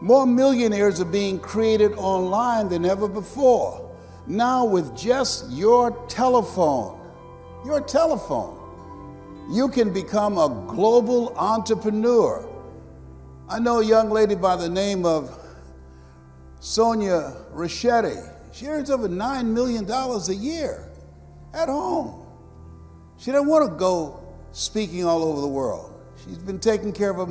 More millionaires are being created online than ever before. Now, with just your telephone, your telephone, you can become a global entrepreneur. I know a young lady by the name of Sonia Ricotti. She earns over $9 million a year at home. She doesn't want to go speaking all over the world. She's been taking care of a.